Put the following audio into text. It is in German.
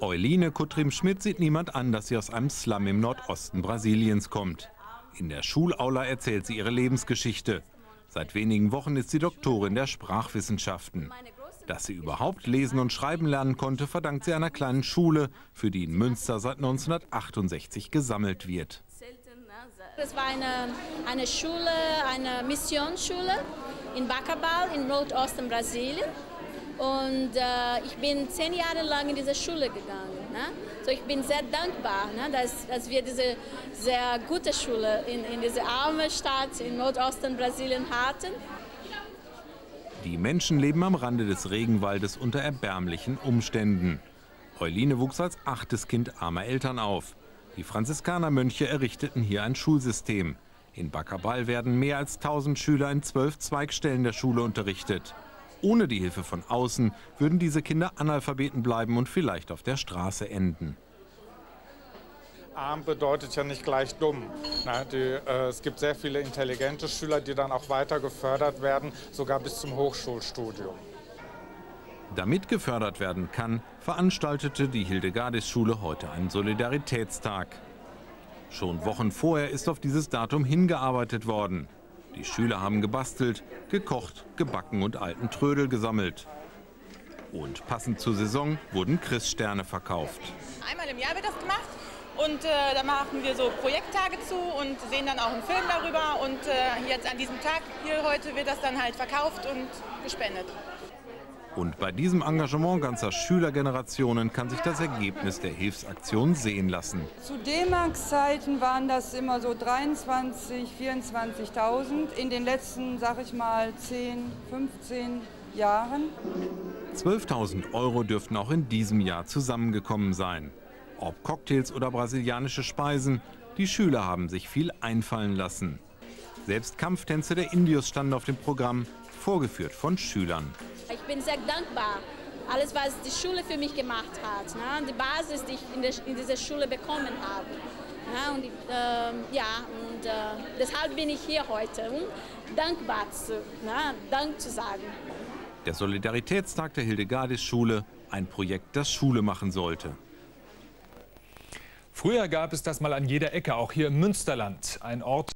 Euline Kutrim-Schmidt sieht niemand an, dass sie aus einem Slum im Nordosten Brasiliens kommt. In der Schulaula erzählt sie ihre Lebensgeschichte. Seit wenigen Wochen ist sie Doktorin der Sprachwissenschaften. Dass sie überhaupt lesen und schreiben lernen konnte, verdankt sie einer kleinen Schule, für die in Münster seit 1968 gesammelt wird. Es war eine, eine Schule, eine Missionsschule in Bacabal in Nordosten Brasilien. Und äh, ich bin zehn Jahre lang in diese Schule gegangen. Ne? So ich bin sehr dankbar, ne, dass, dass wir diese sehr gute Schule in, in dieser armen Stadt in Nordosten Brasilien hatten. Die Menschen leben am Rande des Regenwaldes unter erbärmlichen Umständen. Euline wuchs als achtes Kind armer Eltern auf. Die Franziskanermönche errichteten hier ein Schulsystem. In Bacabal werden mehr als 1000 Schüler in zwölf Zweigstellen der Schule unterrichtet. Ohne die Hilfe von außen würden diese Kinder Analphabeten bleiben und vielleicht auf der Straße enden. Arm bedeutet ja nicht gleich dumm. Na, die, äh, es gibt sehr viele intelligente Schüler, die dann auch weiter gefördert werden, sogar bis zum Hochschulstudium. Damit gefördert werden kann, veranstaltete die Hildegardis-Schule heute einen Solidaritätstag. Schon Wochen vorher ist auf dieses Datum hingearbeitet worden. Die Schüler haben gebastelt, gekocht, gebacken und alten Trödel gesammelt. Und passend zur Saison wurden Christsterne verkauft. Einmal im Jahr wird das gemacht und äh, da machen wir so Projekttage zu und sehen dann auch einen Film darüber. Und äh, jetzt an diesem Tag hier heute wird das dann halt verkauft und gespendet. Und bei diesem Engagement ganzer Schülergenerationen kann sich das Ergebnis der Hilfsaktion sehen lassen. Zu D-Mark-Zeiten waren das immer so 23.000, 24.000. In den letzten, sag ich mal, 10, 15 Jahren. 12.000 Euro dürften auch in diesem Jahr zusammengekommen sein. Ob Cocktails oder brasilianische Speisen, die Schüler haben sich viel einfallen lassen. Selbst Kampftänze der Indios standen auf dem Programm, vorgeführt von Schülern. Ich bin sehr dankbar. Alles, was die Schule für mich gemacht hat, ne? die Basis, die ich in, der, in dieser Schule bekommen habe. Ne? Und, äh, ja, und äh, deshalb bin ich hier heute, um dankbar zu, ne? Dank zu sagen. Der Solidaritätstag der Hildegardis-Schule, ein Projekt, das Schule machen sollte. Früher gab es das mal an jeder Ecke, auch hier im Münsterland. Ein Ort